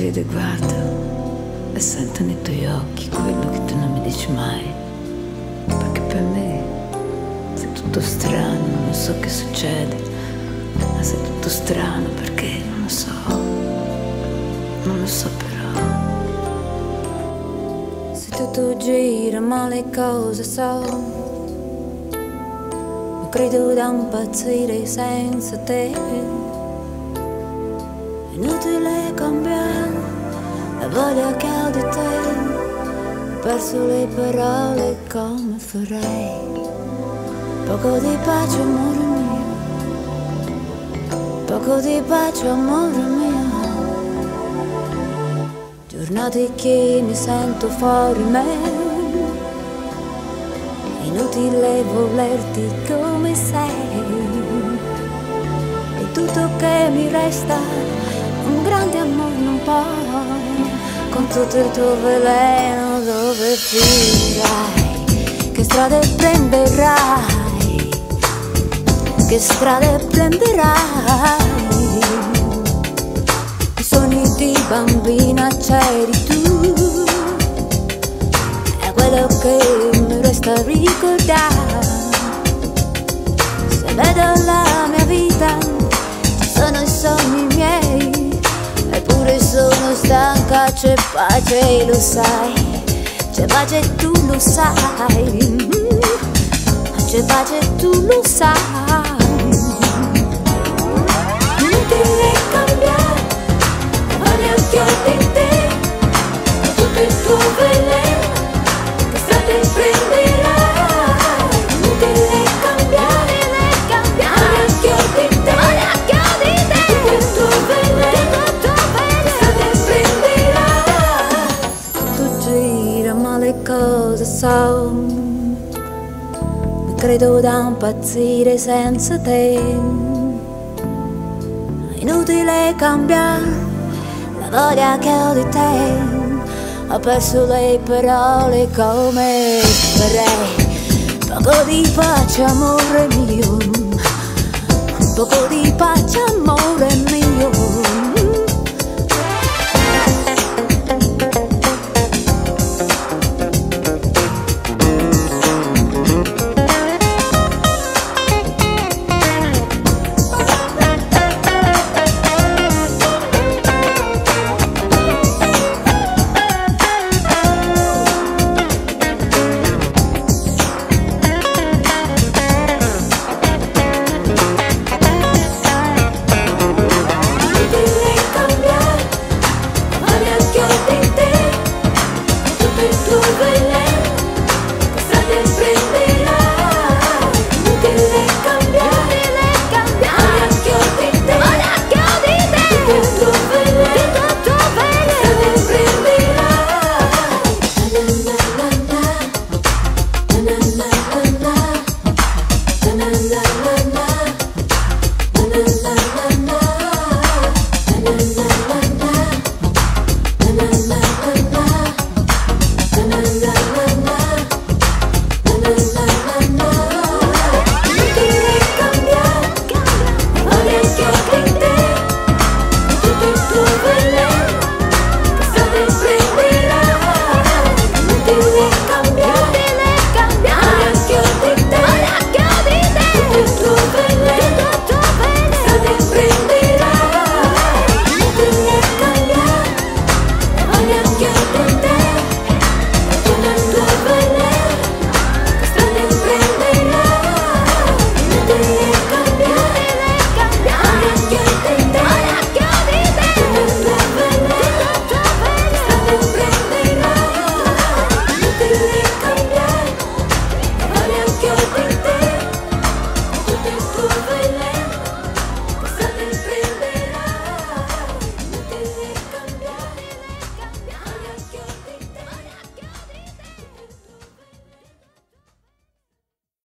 sorrido e guardo e sento nei tuoi occhi quello che tu non mi dici mai. Perché per me sei tutto strano, non so che succede, ma sei tutto strano perché non lo so, non lo so però. Se tutto gira ma le cose sono credo da impazzire senza te inutile cambiare la voglia che ho di te. Ho perso le parole come farei. Poco di pace amore mio. Poco di pace amore mio. Giornate che mi sento fuori me. Inutile volerti come sei. E tutto che mi resta un grande amore non puoi, con tutto il tuo veleno dove finirai, che strade prenderai, che strade prenderai. I sogni di bambina c'eri tu, è quello che mi resta ricordare. Se vedo la mia vita, stanca, c'è pace, lo sai, c'è pace, tu lo sai, c'è pace, tu lo sai. Cosa so. Credo da impazzire senza te. Inutile cambiare la voglia che ho di te. Ho perso le parole come vorrei. Poco di pace, amore mio. Poco di pace, amore.